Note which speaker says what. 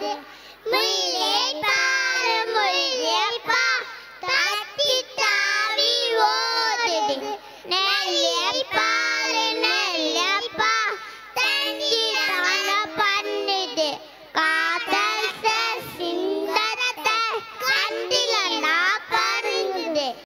Speaker 1: அது முள்ளே பாரு முள்ளே பா. தத்தி தாவி ஓடுது.